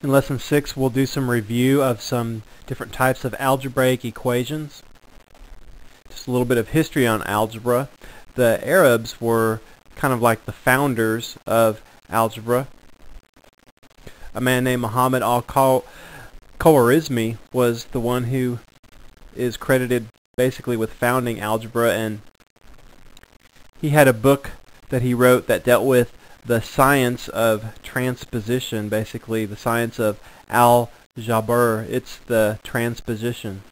In lesson 6 we'll do some review of some different types of algebraic equations. Just a little bit of history on algebra. The Arabs were kind of like the founders of algebra. A man named Muhammad al-Khwarizmi was the one who is credited basically with founding algebra and he had a book that he wrote that dealt with the science of transposition, basically the science of al-jabr. It's the transposition.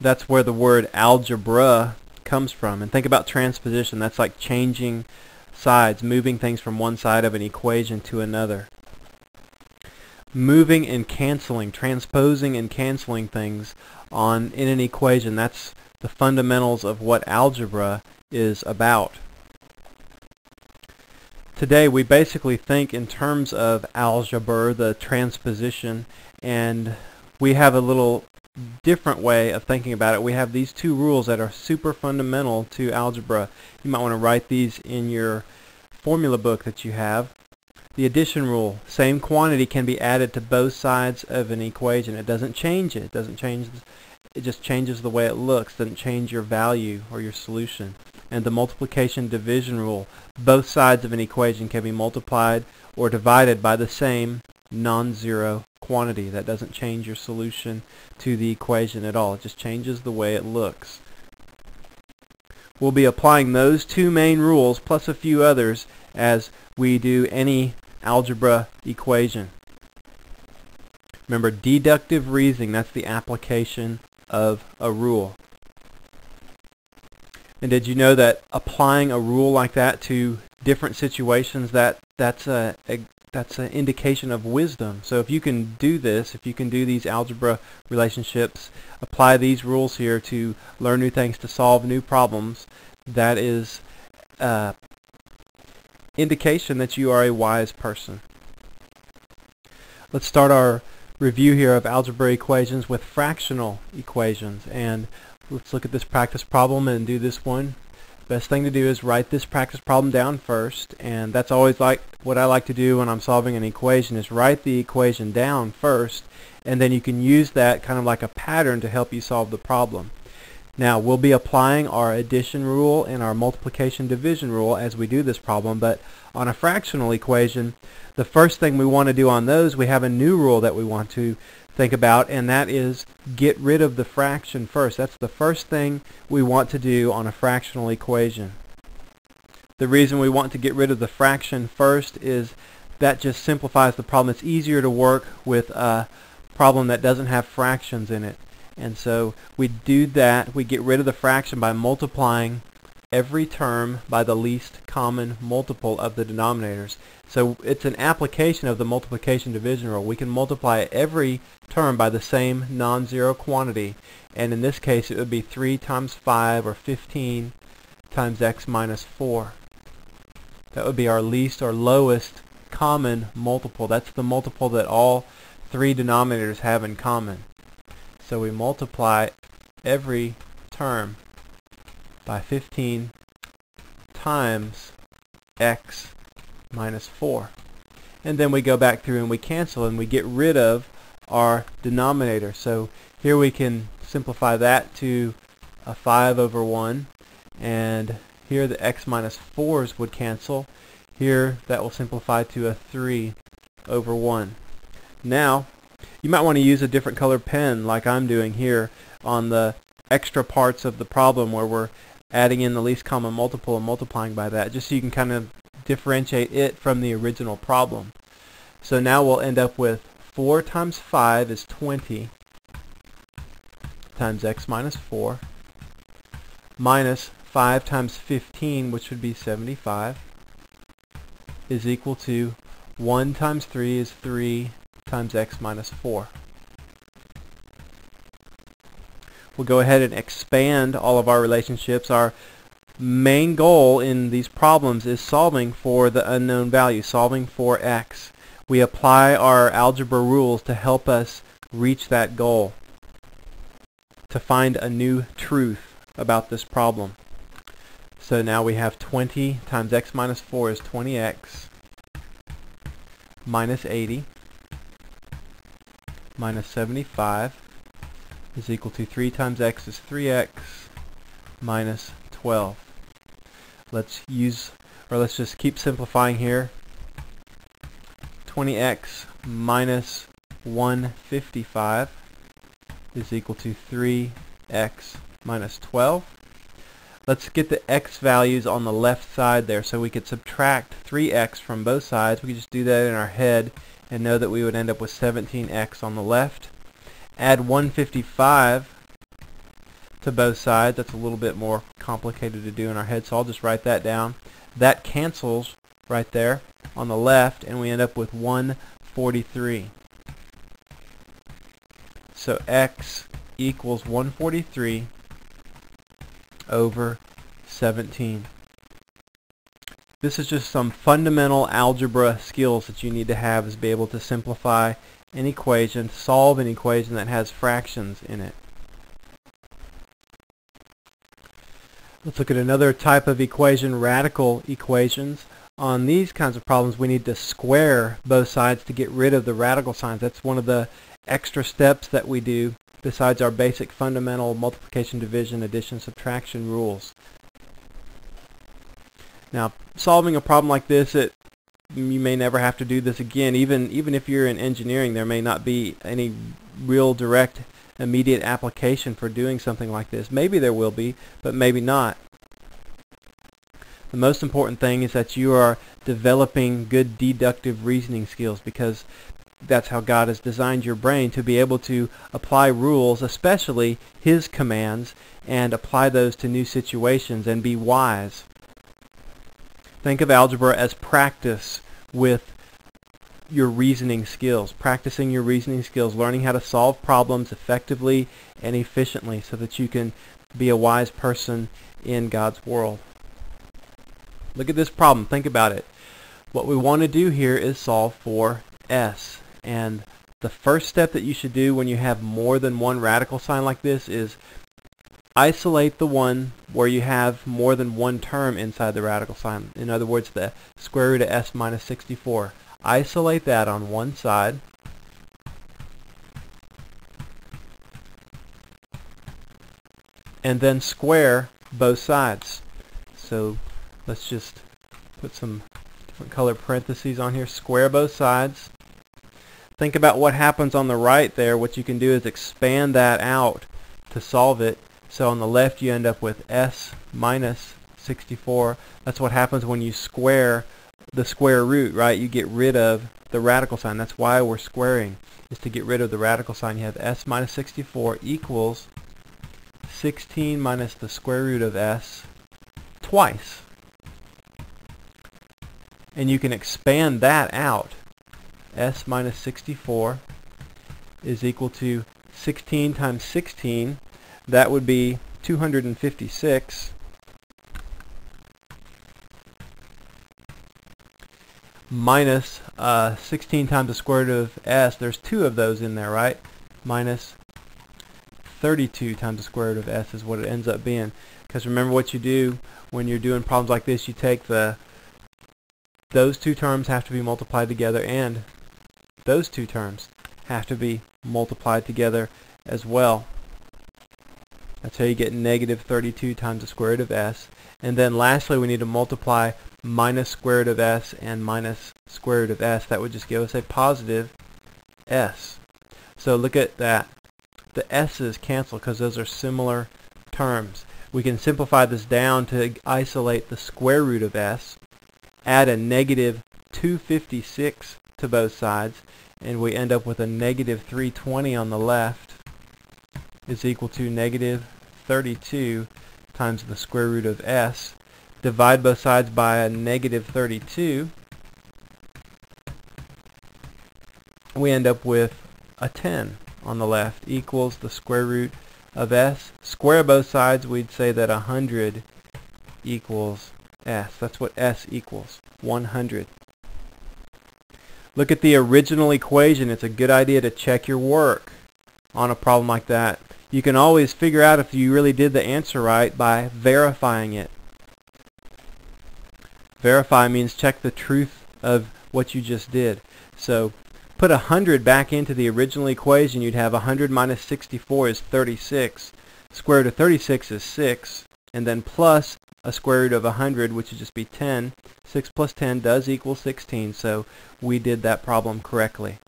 That's where the word algebra comes from. And think about transposition. That's like changing sides, moving things from one side of an equation to another. Moving and canceling, transposing and canceling things on in an equation. That's the fundamentals of what algebra is about. Today we basically think in terms of algebra, the transposition, and we have a little different way of thinking about it. We have these two rules that are super fundamental to algebra. You might want to write these in your formula book that you have. The addition rule, same quantity can be added to both sides of an equation. It doesn't change it. It doesn't change, it just changes the way it looks. It doesn't change your value or your solution and the multiplication division rule. Both sides of an equation can be multiplied or divided by the same non-zero quantity. That doesn't change your solution to the equation at all. It just changes the way it looks. We'll be applying those two main rules plus a few others as we do any algebra equation. Remember, deductive reasoning, that's the application of a rule. And did you know that applying a rule like that to different situations, that that's a, a that's an indication of wisdom. So if you can do this, if you can do these algebra relationships, apply these rules here to learn new things, to solve new problems, that is uh, indication that you are a wise person. Let's start our review here of algebra equations with fractional equations. And let's look at this practice problem and do this one. Best thing to do is write this practice problem down first and that's always like what I like to do when I'm solving an equation is write the equation down first and then you can use that kind of like a pattern to help you solve the problem. Now we'll be applying our addition rule and our multiplication division rule as we do this problem but on a fractional equation the first thing we want to do on those we have a new rule that we want to think about, and that is get rid of the fraction first. That's the first thing we want to do on a fractional equation. The reason we want to get rid of the fraction first is that just simplifies the problem. It's easier to work with a problem that doesn't have fractions in it. And so we do that, we get rid of the fraction by multiplying every term by the least common multiple of the denominators. So it's an application of the multiplication division rule. We can multiply every term by the same non-zero quantity. And in this case, it would be 3 times 5 or 15 times x minus 4. That would be our least or lowest common multiple. That's the multiple that all three denominators have in common. So we multiply every term by 15 times x minus 4. And then we go back through and we cancel and we get rid of our denominator. So here we can simplify that to a 5 over 1 and here the x minus 4s would cancel. Here that will simplify to a 3 over 1. Now you might want to use a different color pen like I'm doing here on the extra parts of the problem where we're adding in the least common multiple and multiplying by that, just so you can kind of differentiate it from the original problem. So now we'll end up with 4 times 5 is 20 times x minus 4 minus 5 times 15, which would be 75, is equal to 1 times 3 is 3 times x minus 4. We'll go ahead and expand all of our relationships. Our main goal in these problems is solving for the unknown value, solving for x. We apply our algebra rules to help us reach that goal, to find a new truth about this problem. So now we have 20 times x minus 4 is 20x minus 80 minus 75 is equal to 3 times x is 3x minus 12. Let's use, or let's just keep simplifying here. 20x minus 155 is equal to 3x minus 12. Let's get the x values on the left side there so we could subtract 3x from both sides. We could just do that in our head and know that we would end up with 17x on the left. Add 155 to both sides. That's a little bit more complicated to do in our head, so I'll just write that down. That cancels right there on the left, and we end up with 143. So x equals 143 over 17. This is just some fundamental algebra skills that you need to have is be able to simplify an equation, solve an equation that has fractions in it. Let's look at another type of equation, radical equations. On these kinds of problems, we need to square both sides to get rid of the radical signs. That's one of the extra steps that we do besides our basic fundamental multiplication, division, addition, subtraction rules. Now, solving a problem like this, it you may never have to do this again. Even even if you're in engineering, there may not be any real direct immediate application for doing something like this. Maybe there will be, but maybe not. The most important thing is that you are developing good deductive reasoning skills because that's how God has designed your brain to be able to apply rules, especially His commands, and apply those to new situations and be wise. Think of algebra as practice with your reasoning skills, practicing your reasoning skills, learning how to solve problems effectively and efficiently so that you can be a wise person in God's world. Look at this problem. Think about it. What we want to do here is solve for S. And the first step that you should do when you have more than one radical sign like this is isolate the one where you have more than one term inside the radical sign. In other words, the square root of s minus 64 isolate that on one side. And then square both sides. So let's just put some different color parentheses on here. Square both sides. Think about what happens on the right there. What you can do is expand that out to solve it. So on the left you end up with s minus 64. That's what happens when you square the square root, right? You get rid of the radical sign. That's why we're squaring, is to get rid of the radical sign. You have s minus 64 equals 16 minus the square root of s twice. And you can expand that out. s minus 64 is equal to 16 times 16. That would be 256 minus uh, 16 times the square root of s. There's two of those in there, right? Minus 32 times the square root of s is what it ends up being. Because remember what you do when you're doing problems like this, you take the those two terms have to be multiplied together and those two terms have to be multiplied together as well. That's how you get negative 32 times the square root of s. And then lastly, we need to multiply minus square root of s and minus square root of s. That would just give us a positive s. So look at that. The s's cancel because those are similar terms. We can simplify this down to isolate the square root of s, add a negative 256 to both sides, and we end up with a negative 320 on the left is equal to negative 32 times the square root of s divide both sides by a negative 32, we end up with a 10 on the left equals the square root of s. Square both sides, we'd say that 100 equals s. That's what s equals, 100. Look at the original equation. It's a good idea to check your work on a problem like that. You can always figure out if you really did the answer right by verifying it. Verify means check the truth of what you just did. So put 100 back into the original equation, you'd have 100 minus 64 is 36. Square root of 36 is 6. And then plus a square root of 100, which would just be 10. 6 plus 10 does equal 16, so we did that problem correctly.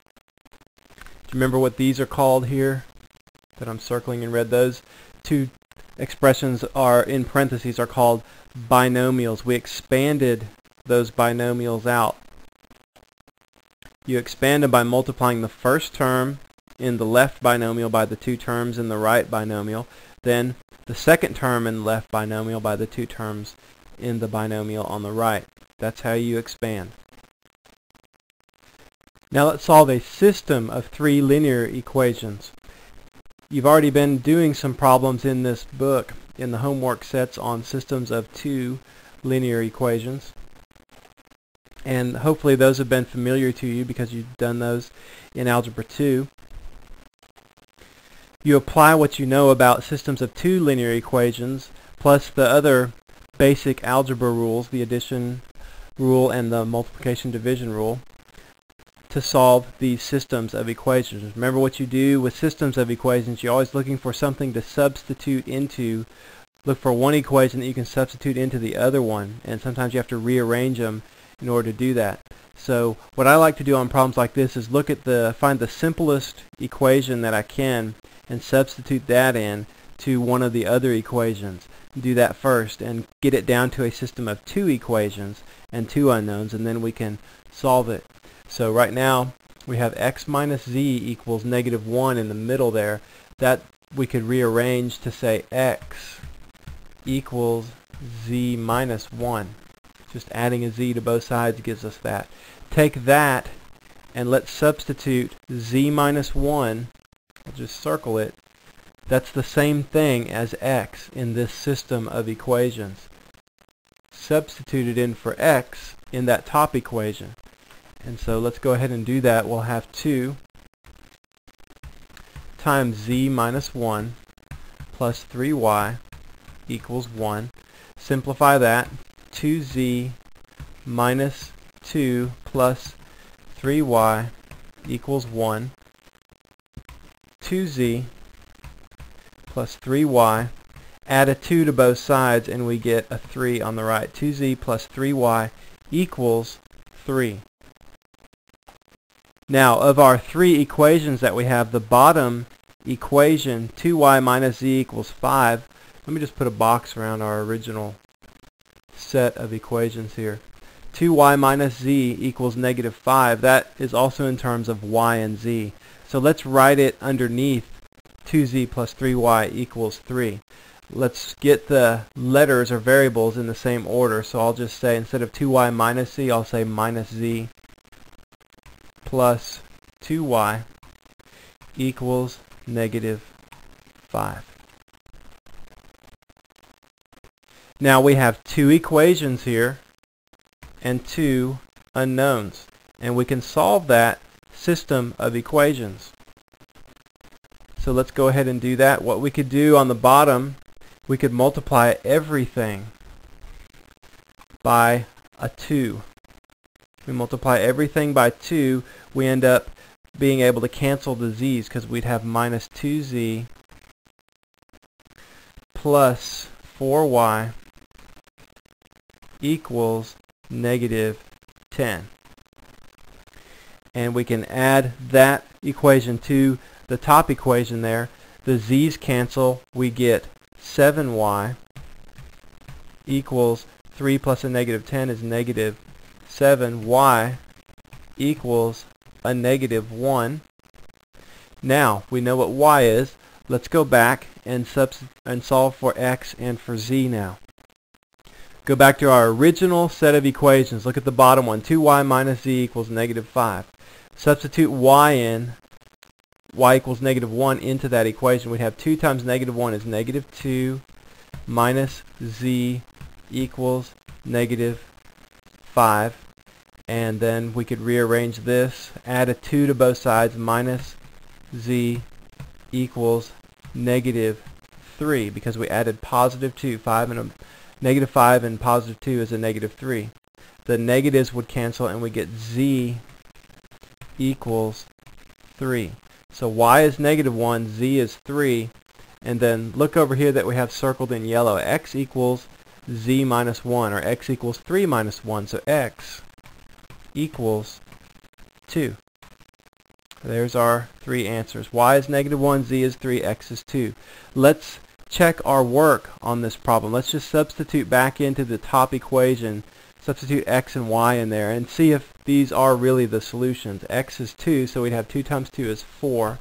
Do you remember what these are called here that I'm circling in red? Those two expressions are in parentheses are called binomials. We expanded those binomials out. You expand them by multiplying the first term in the left binomial by the two terms in the right binomial, then the second term in the left binomial by the two terms in the binomial on the right. That's how you expand. Now let's solve a system of three linear equations. You've already been doing some problems in this book in the homework sets on systems of two linear equations. And hopefully those have been familiar to you because you've done those in Algebra 2. You apply what you know about systems of two linear equations plus the other basic algebra rules, the addition rule and the multiplication division rule to solve these systems of equations. Remember what you do with systems of equations, you're always looking for something to substitute into. Look for one equation that you can substitute into the other one, and sometimes you have to rearrange them in order to do that. So what I like to do on problems like this is look at the, find the simplest equation that I can and substitute that in to one of the other equations. Do that first and get it down to a system of two equations and two unknowns and then we can solve it. So right now we have x minus z equals negative 1 in the middle there. That we could rearrange to say x equals z minus 1. Just adding a z to both sides gives us that. Take that and let's substitute z minus 1. I'll just circle it. That's the same thing as x in this system of equations. Substitute it in for x in that top equation. And so let's go ahead and do that. We'll have 2 times z minus 1 plus 3y equals 1. Simplify that. 2z minus 2 plus 3y equals 1. 2z plus 3y. Add a 2 to both sides and we get a 3 on the right. 2z plus 3y equals 3. Now, of our three equations that we have, the bottom equation, 2y minus z equals 5, let me just put a box around our original set of equations here. 2y minus z equals negative 5. That is also in terms of y and z. So let's write it underneath 2z plus 3y equals 3. Let's get the letters or variables in the same order. So I'll just say instead of 2y minus z, I'll say minus z plus 2y equals negative 5. Now we have two equations here and two unknowns. And we can solve that system of equations. So let's go ahead and do that. What we could do on the bottom, we could multiply everything by a 2 we multiply everything by 2, we end up being able to cancel the z's because we'd have minus 2z plus 4y equals negative 10. And we can add that equation to the top equation there. The z's cancel. We get 7y equals 3 plus a negative 10 is negative 7y equals a negative 1. Now, we know what y is. Let's go back and, and solve for x and for z now. Go back to our original set of equations. Look at the bottom one. 2y minus z equals negative 5. Substitute y in, y equals negative 1 into that equation. We have 2 times negative 1 is negative 2 minus z equals negative 5 and then we could rearrange this add a 2 to both sides minus z equals negative 3 because we added positive 2 5 and a negative 5 and positive 2 is a negative 3 the negatives would cancel and we get z equals 3. So y is negative 1, z is 3, and then look over here that we have circled in yellow. x equals z minus 1, or x equals 3 minus 1, so x equals 2. There's our three answers. y is negative 1, z is 3, x is 2. Let's check our work on this problem. Let's just substitute back into the top equation, substitute x and y in there, and see if these are really the solutions. x is 2, so we'd have 2 times 2 is 4,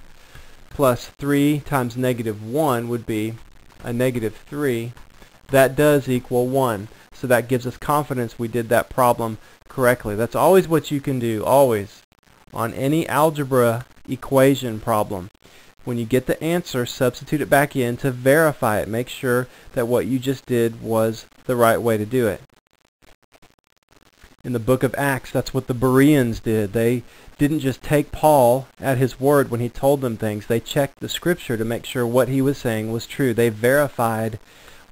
plus 3 times negative 1 would be a negative 3. That does equal 1, so that gives us confidence we did that problem correctly. That's always what you can do, always on any algebra equation problem. When you get the answer, substitute it back in to verify it. Make sure that what you just did was the right way to do it. In the book of Acts, that's what the Bereans did. They didn't just take Paul at his word when he told them things. They checked the scripture to make sure what he was saying was true. They verified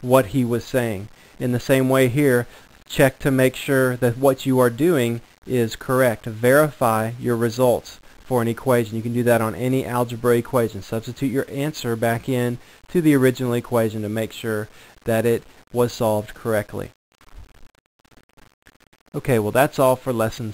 what he was saying. In the same way here, check to make sure that what you are doing is correct. Verify your results for an equation. You can do that on any algebra equation. Substitute your answer back in to the original equation to make sure that it was solved correctly. Okay, well that's all for lesson